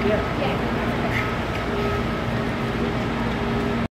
Yeah. yeah.